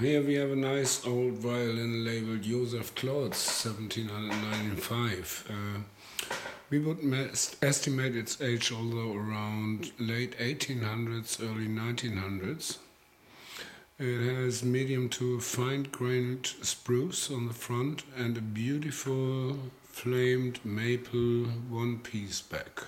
Here we have a nice old violin labeled Josef Klotz, 1795. Uh, we would estimate its age although around late 1800s, early 1900s. It has medium to fine grained spruce on the front and a beautiful flamed maple one piece back.